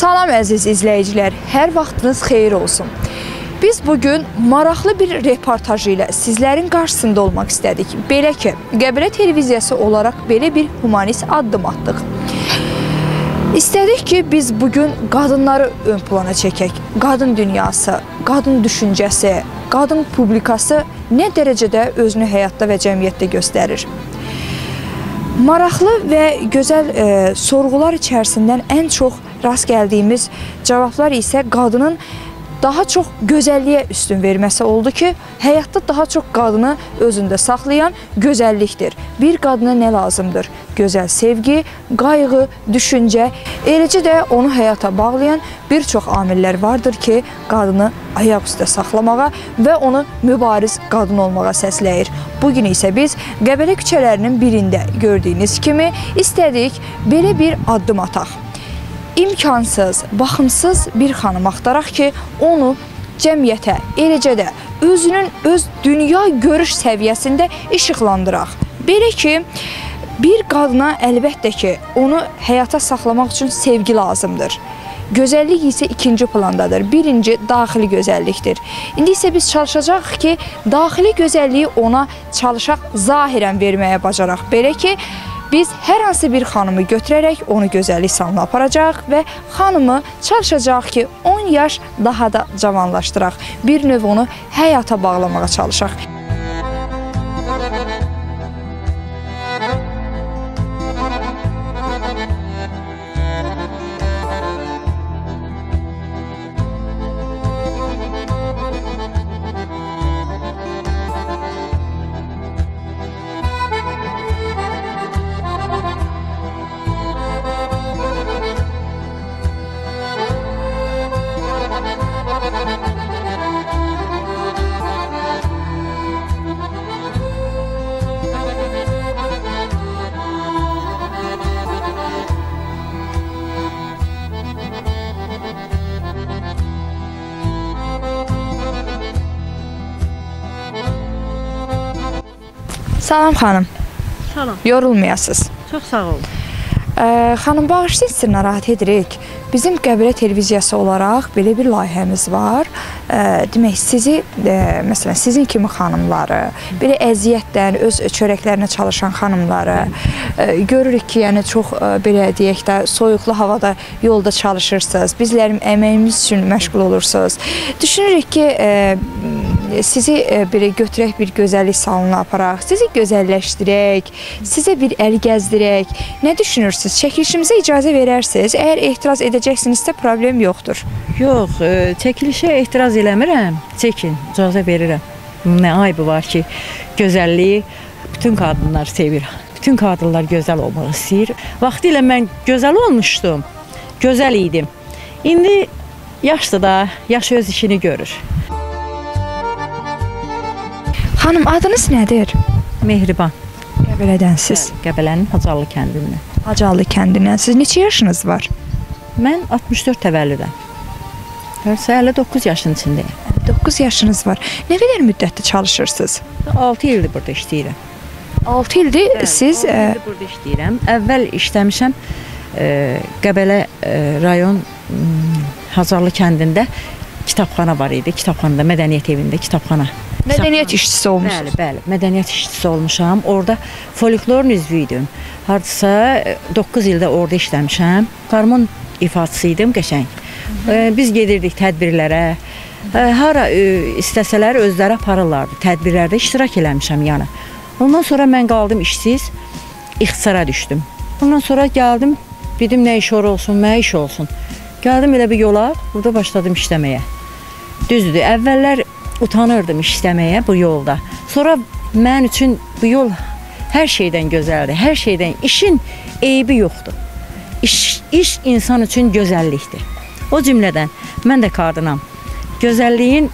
Salam əziz izləyicilər, hər vaxtınız xeyir olsun. Biz bu gün maraqlı bir reportaj ilə sizlərin qarşısında olmaq istədik. Belə ki, Qəbələ televiziyası olaraq belə bir humanist addım atdıq. İstədik ki, biz bu gün qadınları ön plana çəkək. Qadın dünyası, qadın düşüncəsi, qadın publikası nə dərəcədə özünü həyatda və cəmiyyətdə göstərir. Maraqlı və gözəl e, sorğular içərisindən ən çox rast gəldiyimiz cavablar isə qadının daha çox gözəlliyə üstün verməsi oldu ki, həyatda daha çox qadını özündə saxlayan gözəllikdir. Bir qadına nə lazımdır? Gözəl sevgi, qayğı, düşüncə, eləcə də onu həyata bağlayan bir çox amillər vardır ki, qadını ayaq üstə saxlamağa və onu mübariz qadın olmağa səsləyir. Bu gün isə biz Qəbələ küçələrinin birində gördüyünüz kimi istədik belə bir addım ataq imkansız, baxımsız bir xanım axtaraq ki, onu cəmiyyətə, eləcə də özünün öz dünya görüş səviyyəsində işıqlandıraq. Belə ki, bir qadına əlbəttə ki, onu həyata saxlamaq üçün sevgi lazımdır. Gözəllik isə ikinci plandadır. Birinci daxili gözəllikdir. İndi isə biz çalışacağıq ki, daxili gözəlliyi ona çalışaq zahirən verməyə bacaraq. Belə ki, Biz hər hansı bir xanımı götürərək onu gözəllik salona aparacaq və xanımı çalışacaq ki, 10 yaş daha da cavanlaşdıraq. Bir növ onu həyata bağlamağa çalışaq. Salam xanım. Salam. Yorulmayasınız. Çox sağ ol. Ə, xanım bağışlayın sizi narahat edirik. Bizim Qəbələ televiziyası olaraq belə bir layihəmiz var. Ə, demək sizi ə, məsələn sizin kimi xanımları, belə əziyyətdən öz çörəklərinə çalışan xanımları ə, görürük ki, yəni çox ə, belə deyək də soyuqlu havada yolda çalışırsınız. Bizlərin əməyimiz üçün məşğul olursunuz. Düşünürük ki, ə, sizi ə, belə götürək bir gözəllik salonuna aparaq, sizi gözəlləşdirək, sizə bir əl gəzdirək. Nə düşünürsüz? Çəkilişimizə icazə verərsiniz. Əgər etiraz edəcəksinizsə problem yoxdur. Yox, e, çəkilişə etiraz eləmirəm. Çəkin, icazə verirəm. Nə ayıbı var ki, gözəlliyi bütün qadınlar sevir. Bütün qadınlar gözəl olmaq istəyir. Vaxtilə mən gözəl olmuşdum. Gözəl idim. İndi yaşdır da, yaş öz işini görür. Xanım adınız nədir? Mehriban. Qəbələdənsiz. Qəbələnin Hacallı kəndindən. Hacallı kəndindən. Siz neçə yaşınız var? Mən 64 təvəllüdəm. Hərsə 59 yaşın içindəyəm. 9 yaşınız var. Nə qədər müddətdir çalışırsınız? 6 ildir burada işləyirəm. 6 ildir siz Altı ə, ildir burada işləyirəm. Əvvəl işləmişəm e, Qəbələ e, rayon Hazarlı kəndində kitabxana var idi. Kitabxanada mədəniyyət evində kitabxana. mədəniyyət işçisi Bəli, olmusunuz. bəli, mədəniyyət işçisi olmuşam. Orada folklorun üzvü idim. Hardasa 9 ildə orada işləmişəm. Qarmon ifaçısı idim qəşəng. E, biz gedirdik tədbirlərə. E, hara e, istəsələr özləri aparırlardı. Tədbirlərdə iştirak eləmişəm yəni. Ondan sonra mən qaldım işsiz, ixtisara düşdüm. Ondan sonra gəldim, dedim nə iş olsun, nə iş olsun. Gəldim elə bir yola, burada başladım işləməyə. Düzdür, əvvəllər utanırdım işləməyə bu yolda. Sonra mən üçün bu yol hər şeydən gözəldir. Hər şeydən işin eybi yoxdur. İş, iş insan üçün gözəllikdir. O cümlədən mən də qadınam. Gözəlliyin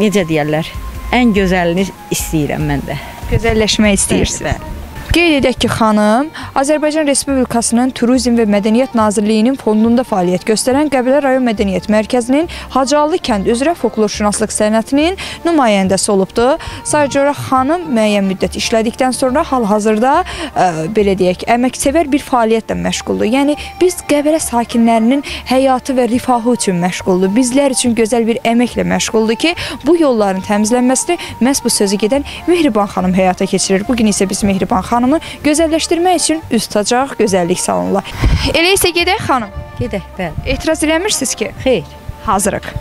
necə deyirlər, ən gözəlini istəyirəm mən də. Gözəlləşmək istəyirsiniz. Bəli, Qeyd edək ki, xanım Azərbaycan Respublikasının Turizm və Mədəniyyət Nazirliyinin fondunda fəaliyyət göstərən Qəbələ rayon Mədəniyyət Mərkəzinin Hacıallı kənd üzrə folklorşünaslıq sənətinin nümayəndəsi olubdu. Saycora xanım müəyyən müddət işlədikdən sonra hal-hazırda ə, belə deyək, əməksevər bir fəaliyyətlə məşğuldur. Yəni biz Qəbələ sakinlərinin həyatı və rifahı üçün məşğuldur. Bizlər üçün gözəl bir əməklə məşğuldur ki, bu yolların təmizlənməsini məhz bu sözü gedən Mehriban xanım həyata keçirir. Bu gün isə biz Mehriban xanımı gözəlləşdirmək üçün üz tutacaq gözəllik salonuna. Elə isə gedək xanım. Gedək, bəli. Etiraz eləmirsiniz ki? Xeyr. Hazırıq.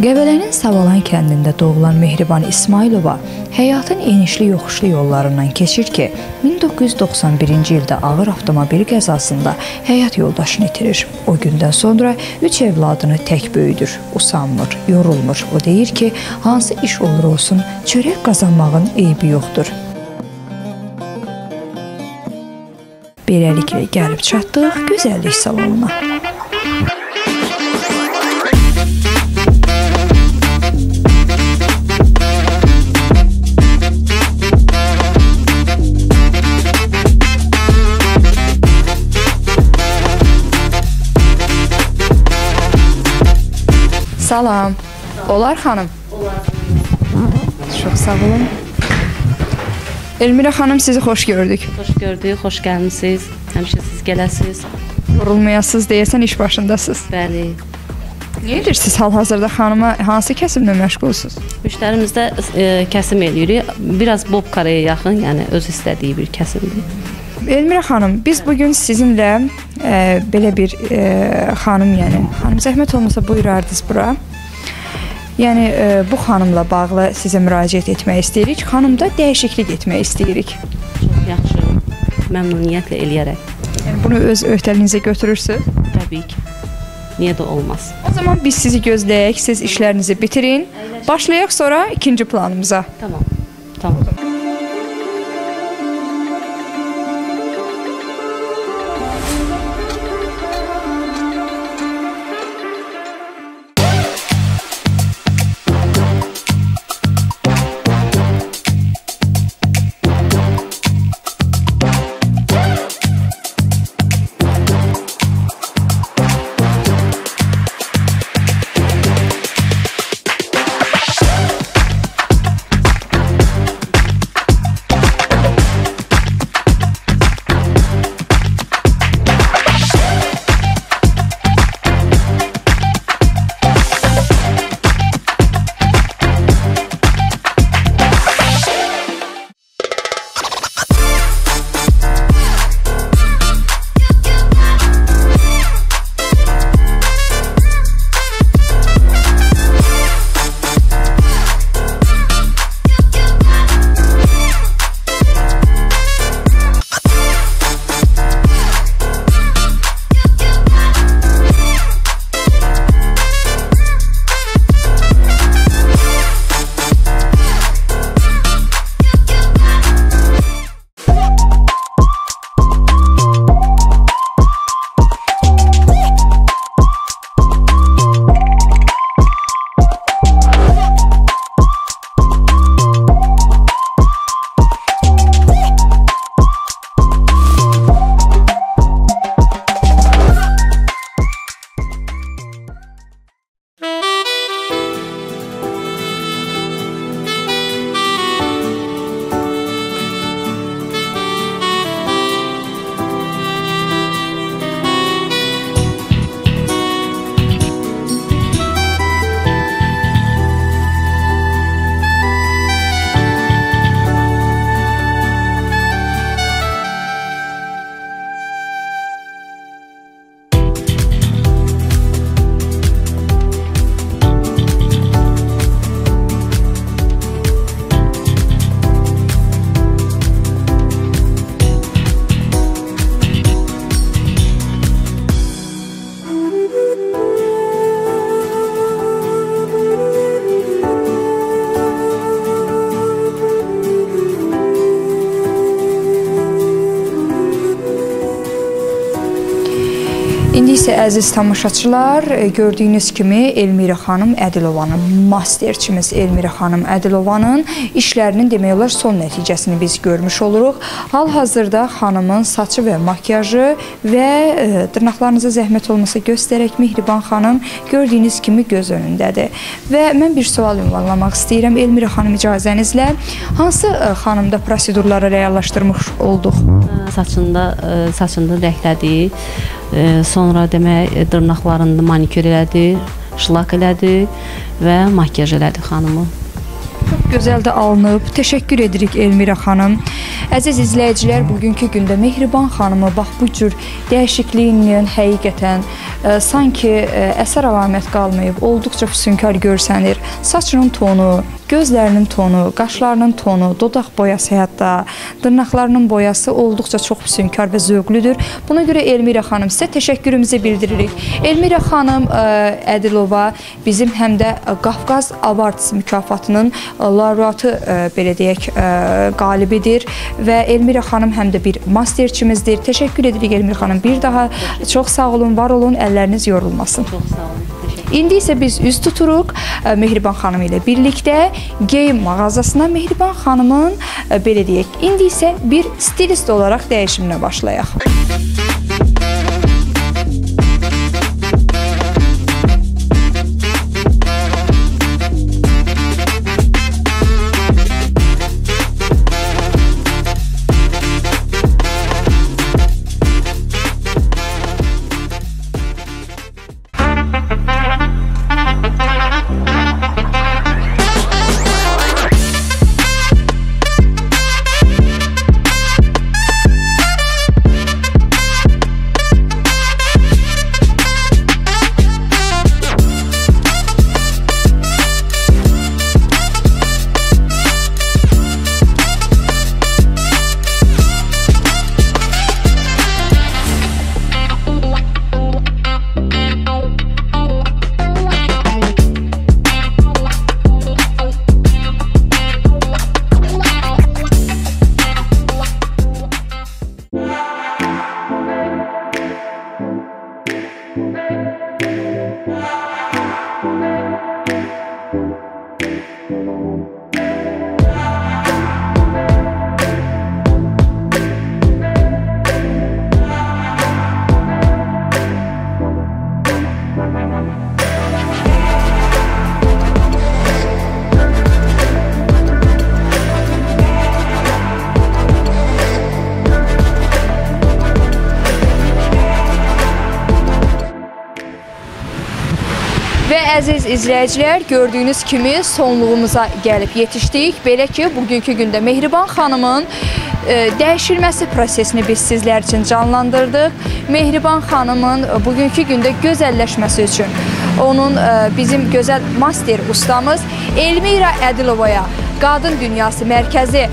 Qəbələnin Savalan kəndində doğulan Mehriban İsmailova həyatın enişli yoxuşlu yollarından keçir ki, 1991-ci ildə ağır avtomobil qəzasında həyat yoldaşını itirir. O gündən sonra 3 evladını tək böyüdür. Usanmır, yorulmur. O deyir ki, hansı iş olur olsun, çörək qazanmağın eybi yoxdur. Beləliklə gəlib çatdıq gözəllik salonuna. Salam. Olar xanım. Olar. Çox sağ olun. Elmira xanım sizi xoş gördük. Xoş gördük, xoş gəlmisiniz. Həmişə siz gələsiniz. Yorulmayasınız deyəsən iş başındasınız. Bəli. Nə edirsiniz hal-hazırda xanıma hansı kəsblə məşğulsunuz? Müştərimizdə e, kəsim eləyirik. Biraz bob karaya yaxın, yəni öz istədiyi bir kəsimdir. Elmira xanım, biz bu gün sizinlə e, belə bir e, xanım, yəni xanım zəhmət olmasa buyurardınız bura. Yəni e, bu xanımla bağlı sizə müraciət etmək istəyirik. Xanımda dəyişiklik etmək istəyirik. Çox yaxşı. Məmnuniyyətlə eləyərək. Yəni bunu öz öhdəliyinizə götürürsüz. Təbii ki. Niyə də olmaz? O zaman biz sizi gözləyək, siz işlərinizi bitirin. Başlayaq sonra ikinci planımıza. Tamam. Tamam. İndi isə əziz tamaşaçılar, e, gördüyünüz kimi Elmira xanım Ədilovanın masterçimiz Elmira xanım Ədilovanın işlərinin demək olar son nəticəsini biz görmüş oluruq. Hal-hazırda xanımın saçı və makiyajı və e, dırnaqlarınıza zəhmət olmasa göstərək Mehriban xanım gördüyünüz kimi göz önündədir. Və mən bir sual ünvanlamaq istəyirəm Elmira xanım icazənizlə. Hansı e, xanımda prosedurları reallaşdırmış olduq? Saçında e, saçında rənglədi. E, Sonra demək e, dırnaqlarında manikür elədi, şlak elədi və makiyaj elədi xanımı. Çox gözəl də alınıb. Təşəkkür edirik Elmira xanım. Əziz izləyicilər, bugünkü gündə Mehriban xanımı bax bu cür dəyişikliklə həqiqətən ə, sanki ə, əsər əlamət qalmayıb, olduqca füsunkar görsənir. Saçının tonu, gözlərinin tonu, qaşlarının tonu, dodaq boyası hətta, dırnaqlarının boyası olduqca çox füsunkar və zövqlüdür. Buna görə Elmira xanım sizə təşəkkürümüzü bildiririk. Elmira xanım ə, Ədilova bizim həm də Qafqaz Awards mükafatının ə, laureatı ə, belə deyək, qalibidir və Elmira xanım həm də bir masterçimizdir. Təşəkkür edirik Elmira xanım. Bir daha çox sağ olun, var olun, əlləriniz yorulmasın. Çox sağ olun. İndi isə biz üz tuturuq ə, Mehriban xanım ilə birlikdə geyim mağazasına Mehriban xanımın ə, belə deyək, indi isə bir stilist olaraq dəyişiminə başlayaq. home. Və əziz izləyicilər, gördüyünüz kimi sonluğumuza gəlib yetişdik. Belə ki, bugünkü gündə Mehriban xanımın e, dəyişilməsi prosesini biz sizlər üçün canlandırdıq. Mehriban xanımın e, bugünkü gündə gözəlləşməsi üçün onun e, bizim gözəl master ustamız Elmira Ədilovaya Qadın Dünyası Mərkəzi e,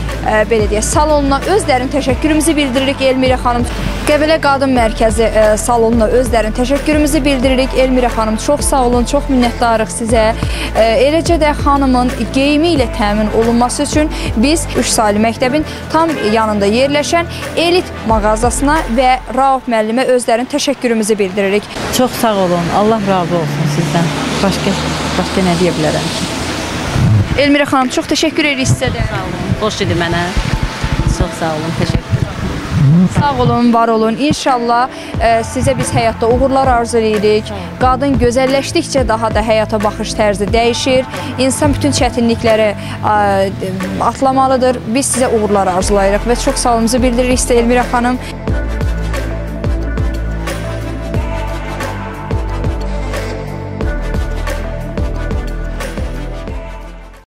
belə deyək, salonuna öz dərin təşəkkürümüzü bildiririk Elmira xanım. Qəbələ Qadın Mərkəzi e, salonuna öz dərin təşəkkürümüzü bildiririk. Elmira xanım, çox sağ olun, çox minnətdarıq sizə. E, eləcə də xanımın geyimi ilə təmin olunması üçün biz Üç Sali məktəbin tam yanında yerləşən elit mağazasına və Rauf müəllimə öz dərin təşəkkürümüzü bildiririk. Çox sağ olun. Allah razı olsun sizdən. Başqa başqa nə deyə bilərəm ki? Elmira xanım, çox təşəkkür edirik sizə də. Sağ olun. Xoş idi mənə. Çox sağ olun. Təşəkkür Sağ olun, var olun. İnşallah ə, sizə biz həyatda uğurlar arzu edirik. Qadın gözəlləşdikcə daha da həyata baxış tərzi dəyişir. İnsan bütün çətinlikləri ə, atlamalıdır. Biz sizə uğurlar arzulayırıq və çox sağ olumuzu bildiririk sizə Elmira xanım.